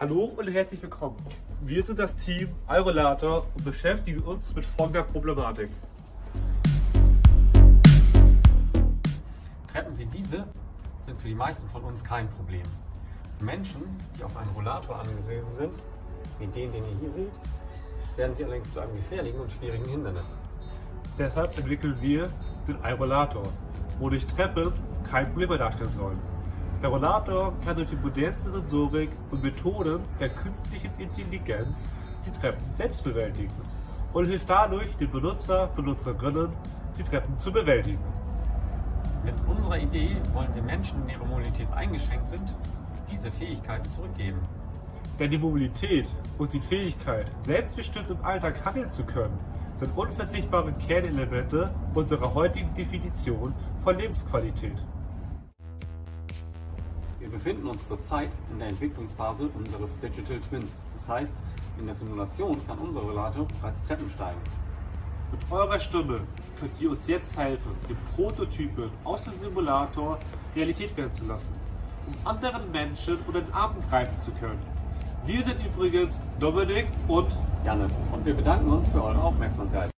Hallo und herzlich willkommen. Wir sind das Team Aerolator und beschäftigen uns mit folgender Problematik. Treppen wie diese sind für die meisten von uns kein Problem. Menschen, die auf einen Rollator angewiesen sind, wie den, den ihr hier seht, werden sie allerdings zu einem gefährlichen und schwierigen Hindernis. Deshalb entwickeln wir den Aerolator, wodurch Treppen kein Problem darstellen sollen. Der Rollator kann durch die modernste Sensorik und Methoden der künstlichen Intelligenz die Treppen selbst bewältigen und hilft dadurch den Benutzer, Benutzerinnen, die Treppen zu bewältigen. Mit unserer Idee wollen wir Menschen, die ihre Mobilität eingeschränkt sind, diese Fähigkeiten zurückgeben. Denn die Mobilität und die Fähigkeit, selbstbestimmt im Alltag handeln zu können, sind unverzichtbare Kernelemente unserer heutigen Definition von Lebensqualität. Wir befinden uns zurzeit in der Entwicklungsphase unseres Digital Twins. Das heißt, in der Simulation kann unser Rollator bereits Treppen steigen. Mit eurer Stimme könnt ihr uns jetzt helfen, die Prototypen aus dem Simulator Realität werden zu lassen, um anderen Menschen unter den Arm greifen zu können. Wir sind übrigens Dominik und Janis und wir bedanken uns für eure Aufmerksamkeit.